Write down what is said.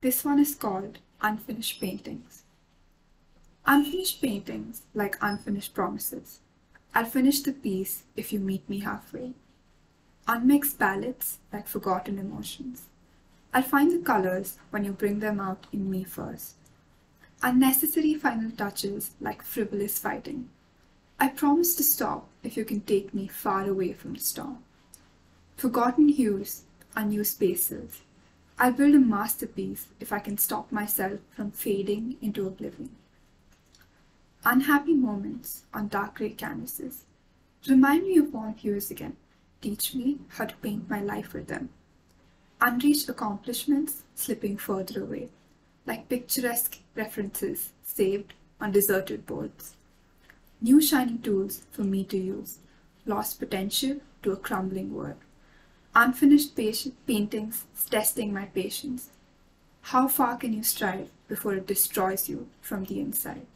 This one is called Unfinished Paintings. Unfinished paintings like unfinished promises. I'll finish the piece if you meet me halfway. Unmixed palettes like forgotten emotions. I'll find the colors when you bring them out in me first. Unnecessary final touches like frivolous fighting. I promise to stop if you can take me far away from the storm. Forgotten hues, unused spaces. I'll build a masterpiece if I can stop myself from fading into oblivion. Unhappy moments on dark grey canvases. Remind me of warm hues again. Teach me how to paint my life with them. Unreached accomplishments slipping further away, like picturesque references saved on deserted boards. New shiny tools for me to use, lost potential to a crumbling world. Unfinished patient paintings testing my patience. How far can you strive before it destroys you from the inside?